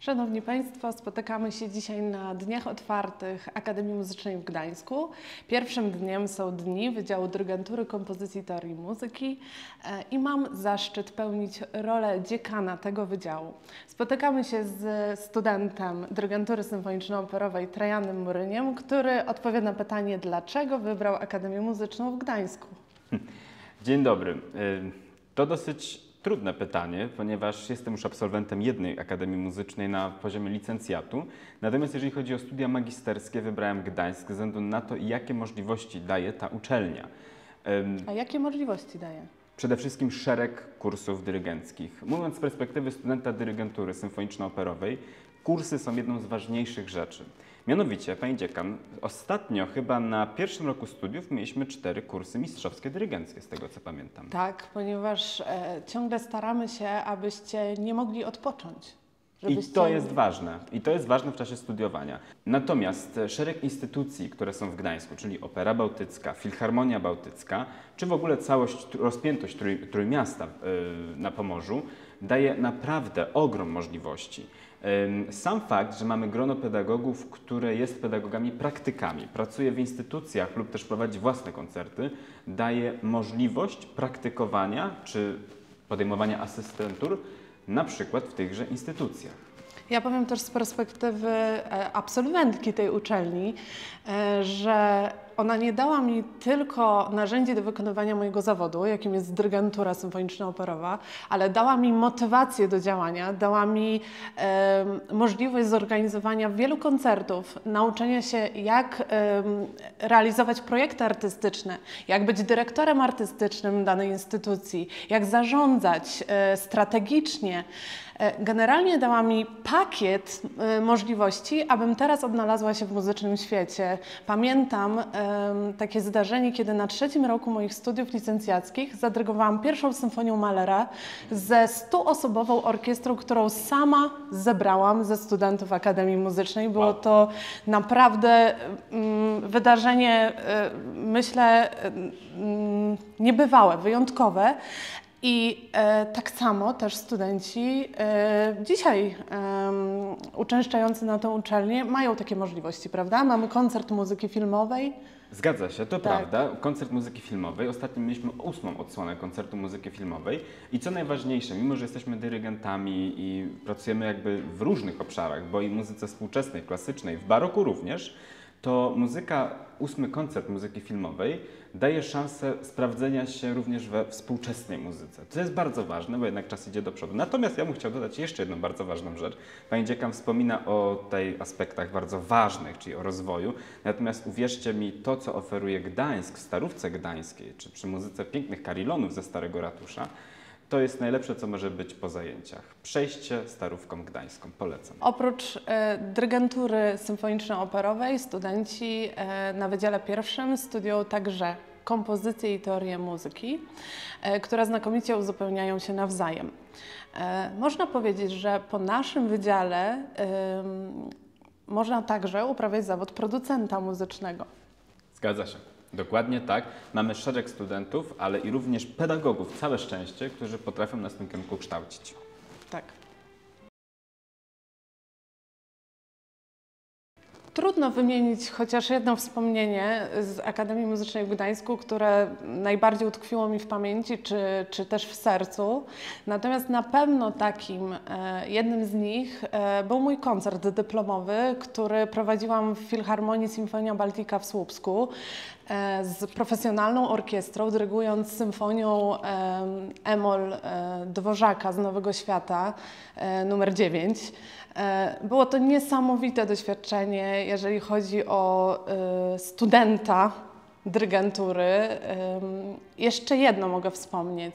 Szanowni Państwo, spotykamy się dzisiaj na Dniach Otwartych Akademii Muzycznej w Gdańsku. Pierwszym dniem są dni Wydziału Dyrygentury Kompozycji Teorii Muzyki e, i mam zaszczyt pełnić rolę dziekana tego wydziału. Spotykamy się z studentem Dyrygentury Symfoniczno-Operowej Trajanem Muryniem, który odpowie na pytanie, dlaczego wybrał Akademię Muzyczną w Gdańsku. Dzień dobry. Y, To dosyć trudne pytanie, ponieważ jestem już absolwentem jednej Akademii Muzycznej na poziomie licencjatu. Natomiast jeżeli chodzi o studia magisterskie, wybrałem Gdańsk ze względu na to, jakie możliwości daje ta uczelnia. A jakie możliwości daje? Przede wszystkim szereg kursów dyrygenckich. Mówiąc z perspektywy studenta dyrygentury symfoniczno-operowej, kursy są jedną z ważniejszych rzeczy. Mianowicie, Pani Dziekan, ostatnio chyba na pierwszym roku studiów mieliśmy cztery kursy mistrzowskie dyrygenckie, z tego co pamiętam. Tak, ponieważ e, ciągle staramy się, abyście nie mogli odpocząć. I to jest ważne. I to jest ważne w czasie studiowania. Natomiast e, szereg instytucji, które są w Gdańsku, czyli Opera Bałtycka, Filharmonia Bałtycka, czy w ogóle całość, rozpiętość trój, Trójmiasta y, na Pomorzu, daje naprawdę ogrom możliwości. Sam fakt, że mamy grono pedagogów, które jest pedagogami praktykami, pracuje w instytucjach lub też prowadzi własne koncerty, daje możliwość praktykowania czy podejmowania asystentur na przykład w tychże instytucjach. Ja powiem też z perspektywy e, absolwentki tej uczelni, e, że ona nie dała mi tylko narzędzi do wykonywania mojego zawodu, jakim jest dyrygentura symfoniczno-operowa, ale dała mi motywację do działania, dała mi e, możliwość zorganizowania wielu koncertów, nauczenia się, jak e, realizować projekty artystyczne, jak być dyrektorem artystycznym danej instytucji, jak zarządzać e, strategicznie. E, Generalnie dała mi pakiet e, możliwości, abym teraz odnalazła się w muzycznym świecie. Pamiętam em, takie zdarzenie, kiedy na trzecim roku moich studiów licencjackich zadyrygowałam pierwszą symfonią Mahlera ze stuosobową orkiestrą, którą sama zebrałam ze studentów Akademii Muzycznej. Było to naprawdę wydarzenie, e, myślę, niebywałe, wyjątkowe. I e, tak samo też studenci e, dzisiaj em, uczęszczający na tę uczelnię mają takie możliwości, prawda? Mamy koncert muzyki filmowej. Zgadza się, to Tak. prawda. Koncert muzyki filmowej. Ostatnio mieliśmy ósmą odsłonę koncertu muzyki filmowej. I co najważniejsze, mimo że jesteśmy dyrygentami i pracujemy jakby w różnych obszarach, bo i muzyce współczesnej, klasycznej, w baroku również, to muzyka, ósmy koncert muzyki filmowej daje szansę sprawdzenia się również we współczesnej muzyce. To jest bardzo ważne, bo jednak czas idzie do przodu. Natomiast ja bym chciał dodać jeszcze jedną bardzo ważną rzecz. Pani dziekan wspomina o tej aspektach bardzo ważnych, czyli o rozwoju. Natomiast uwierzcie mi, to co oferuje Gdańsk w Starówce Gdańskiej, czy przy muzyce pięknych karilonów ze Starego Ratusza, to jest najlepsze, co może być po zajęciach. Przejście Starówką Gdańską. Polecam. Oprócz e, dyrygentury symfoniczno-operowej, studenci e, na Wydziale Pierwszym studiują także kompozycję i teorię muzyki, e, które znakomicie uzupełniają się nawzajem. E, można powiedzieć, że po naszym wydziale em, można także uprawiać zawód producenta muzycznego. Zgadza się. Dokładnie tak. Mamy szereg studentów, ale i również pedagogów, całe szczęście, którzy potrafią nas w tym kierunku kształcić. Tak. Trudno wymienić chociaż jedno wspomnienie z Akademii Muzycznej w Gdańsku, które najbardziej utkwiło mi w pamięci czy, czy też w sercu. Natomiast na pewno takim e, jednym z nich e, był mój koncert dyplomowy, który prowadziłam w Filharmonii Sinfonia Baltica w Słupsku z profesjonalną orkiestrą, dyrygując symfonią em, Emol e, Dworzaka z Nowego Świata e, numer 9. E, Było to niesamowite doświadczenie, jeżeli chodzi o e, studenta dyrygentury. Jeszcze jedno mogę wspomnieć.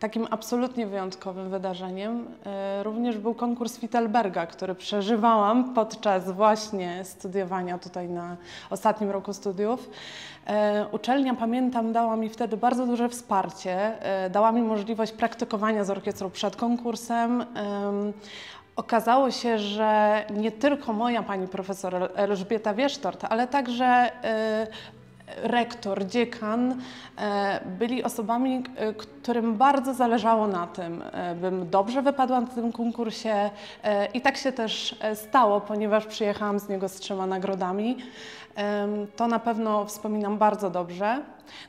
Takim absolutnie wyjątkowym wydarzeniem e, również był konkurs Wittelberga, który przeżywałam podczas właśnie studiowania tutaj na ostatnim roku studiów. E, Uczelnia, pamiętam, dała mi wtedy bardzo duże wsparcie, e, dała mi możliwość praktykowania z orkiestrą przed konkursem. Em, Okazało się, że nie tylko moja pani profesor Elżbieta Wiesztort, ale także rektor, dziekan e, byli osobami, e, którym bardzo zależało na tym, e, bym dobrze wypadła na tym konkursie i tak się też stało, ponieważ przyjechałam z niego z trzema nagrodami. To na pewno wspominam bardzo dobrze.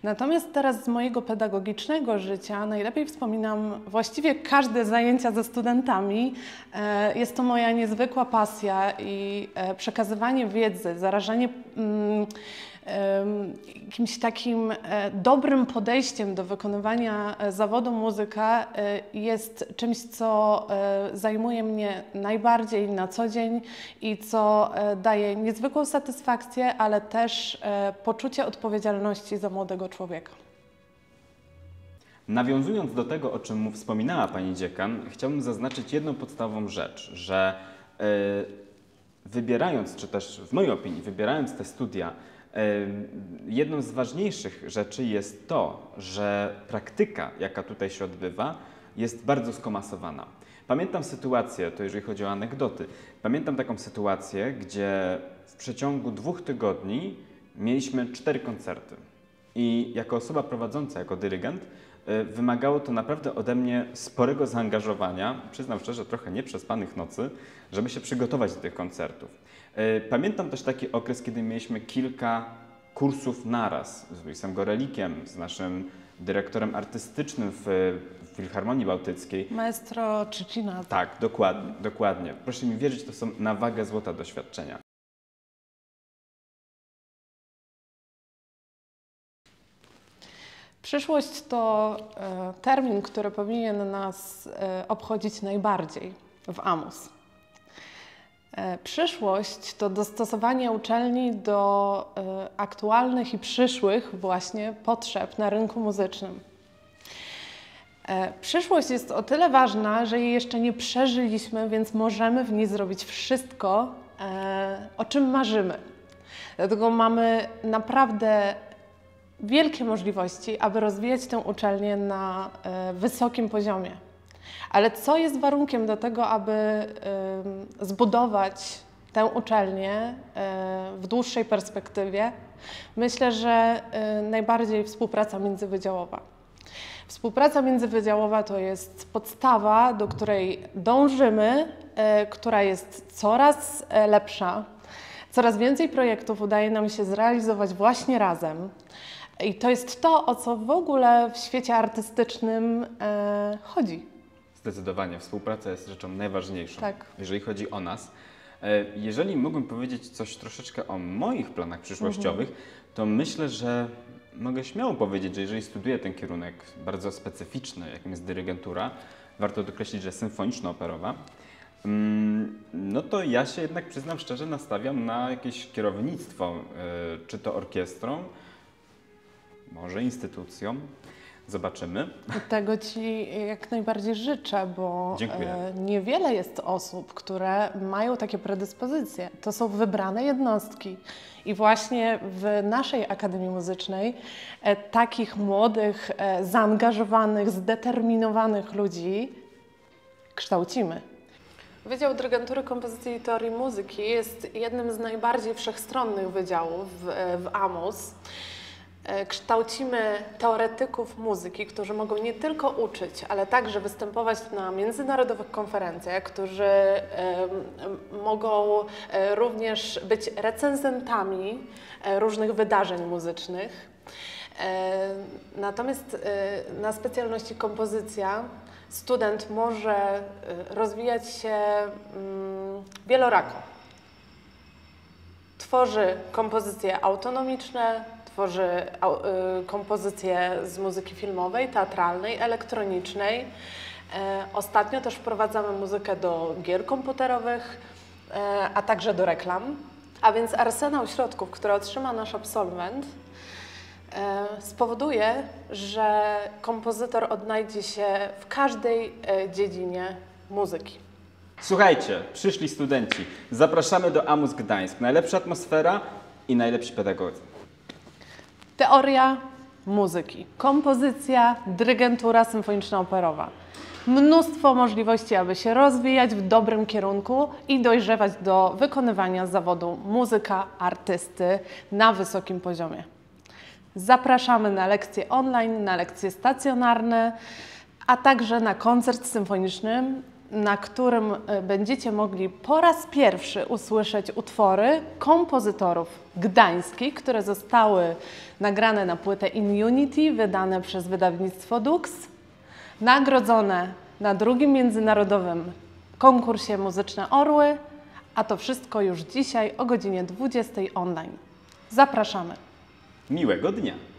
Natomiast teraz z mojego pedagogicznego życia najlepiej wspominam właściwie każde zajęcia ze studentami. Jest to moja niezwykła pasja i przekazywanie wiedzy, zarażanie jakimś takim e, dobrym podejściem do wykonywania e, zawodu muzyka e, jest czymś, co zajmuje mnie najbardziej na co dzień i co daje niezwykłą satysfakcję, ale też poczucie odpowiedzialności za młodego człowieka. Nawiązując do tego, o czym wspominała Pani dziekan, chciałbym zaznaczyć jedną podstawową rzecz, że wybierając, czy też w mojej opinii, wybierając te studia, Jedną z ważniejszych rzeczy jest to, że praktyka, jaka tutaj się odbywa, jest bardzo skomasowana. Pamiętam sytuację, to jeżeli chodzi o anegdoty, pamiętam taką sytuację, gdzie w przeciągu dwóch tygodni mieliśmy cztery koncerty. I jako osoba prowadząca, jako dyrygent, wymagało to naprawdę ode mnie sporego zaangażowania, przyznam szczerze, trochę nieprzespanych nocy, żeby się przygotować do tych koncertów. E, pamiętam też taki okres, kiedy mieliśmy kilka kursów naraz z Luisem Gorelikiem, z naszym dyrektorem artystycznym w Filharmonii Bałtyckiej. Maestro Czycina. Tak, dokładnie, dokładnie. Proszę mi wierzyć, to są na wagę złota doświadczenia. Przyszłość to e, termin, który powinien nas e, obchodzić najbardziej w AMUS. E, przyszłość to dostosowanie uczelni do aktualnych i przyszłych właśnie potrzeb na rynku muzycznym. Przyszłość jest o tyle ważna, że jej jeszcze nie przeżyliśmy, więc możemy w niej zrobić wszystko, o czym marzymy. Dlatego mamy naprawdę wielkie możliwości, aby rozwijać tę uczelnię na wysokim poziomie. Ale co jest warunkiem do tego, aby zbudować tę uczelnię w dłuższej perspektywie? Myślę, że najbardziej współpraca międzywydziałowa. Współpraca międzywydziałowa to jest podstawa, do której dążymy, e, która jest coraz e, lepsza. Coraz więcej projektów udaje nam się zrealizować właśnie razem. I to jest to, o co w ogóle w świecie artystycznym e, chodzi. Zdecydowanie, współpraca jest rzeczą najważniejszą, tak. jeżeli chodzi o nas. E, jeżeli mógłbym powiedzieć coś troszeczkę o moich planach przyszłościowych, mhm. to myślę, że mogę śmiało powiedzieć, że jeżeli studiuję ten kierunek bardzo specyficzny, jakim jest dyrygentura, warto dokreślić, że symfoniczno-operowa, mm, no to ja się jednak przyznam szczerze nastawiam na jakieś kierownictwo, e, czy to orkiestrą, może instytucją, Zobaczymy. Tego Ci jak najbardziej życzę, bo Dziękuję. E, niewiele jest osób, które mają takie predyspozycje. To są wybrane jednostki. I właśnie w naszej Akademii Muzycznej e, takich młodych, e, zaangażowanych, zdeterminowanych ludzi kształcimy. Wydział Dyrygentury Kompozycji i Teorii Muzyki jest jednym z najbardziej wszechstronnych wydziałów w, w AMUS. E, kształcimy teoretyków muzyki, którzy mogą nie tylko uczyć, ale także występować na międzynarodowych konferencjach, którzy mogą e, również być recenzentami e, różnych wydarzeń muzycznych. Natomiast na specjalności kompozycja student może rozwijać się mm, wielorako. Tworzy kompozycje autonomiczne, tworzy y, kompozycje z muzyki filmowej, teatralnej, elektronicznej. E, ostatnio też wprowadzamy muzykę do gier komputerowych, e, a także do reklam. A więc arsenał środków, które otrzyma nasz absolwent, e, spowoduje, że kompozytor odnajdzie się w każdej dziedzinie muzyki. Słuchajcie, przyszli studenci. Zapraszamy do AMUS Gdańsk. Najlepsza atmosfera i najlepsi pedagodzy. Teoria muzyki, kompozycja, dyrygentura symfoniczno-operowa. Mnóstwo możliwości, aby się rozwijać w dobrym kierunku i dojrzewać do wykonywania zawodu muzyka, artysty na wysokim poziomie. Zapraszamy na lekcje online, na lekcje stacjonarne, a także na koncert symfoniczny, na którym e, będziecie mogli po raz pierwszy usłyszeć utwory kompozytorów gdańskich, które zostały nagrane na płytę In Unity, wydane przez wydawnictwo Dux, nagrodzone na drugim międzynarodowym konkursie Muzyczne Orły, a to wszystko już dzisiaj o godzinie 20 online. Zapraszamy. Miłego dnia!